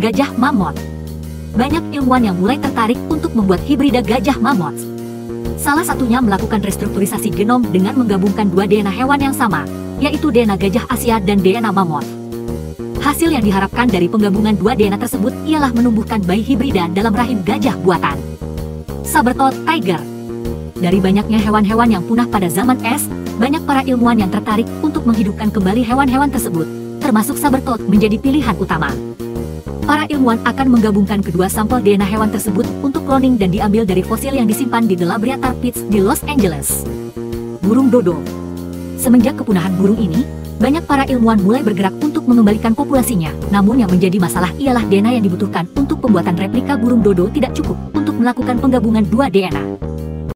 gajah mammoth. Banyak ilmuwan yang mulai tertarik untuk membuat hibrida gajah mammoth. Salah satunya melakukan restrukturisasi genom dengan menggabungkan dua DNA hewan yang sama, yaitu DNA gajah Asia dan DNA mammoth. Hasil yang diharapkan dari penggabungan dua DNA tersebut ialah menumbuhkan bayi hibrida dalam rahim gajah buatan. Sabertooth Tiger Dari banyaknya hewan-hewan yang punah pada zaman es, banyak para ilmuwan yang tertarik untuk menghidupkan kembali hewan-hewan tersebut, termasuk sabertooth menjadi pilihan utama. Para ilmuwan akan menggabungkan kedua sampel DNA hewan tersebut untuk cloning dan diambil dari fosil yang disimpan di The La Tar Pits di Los Angeles. Burung dodo Semenjak kepunahan burung ini, banyak para ilmuwan mulai bergerak untuk mengembalikan populasinya. Namun yang menjadi masalah ialah DNA yang dibutuhkan untuk pembuatan replika burung dodo tidak cukup untuk melakukan penggabungan dua DNA.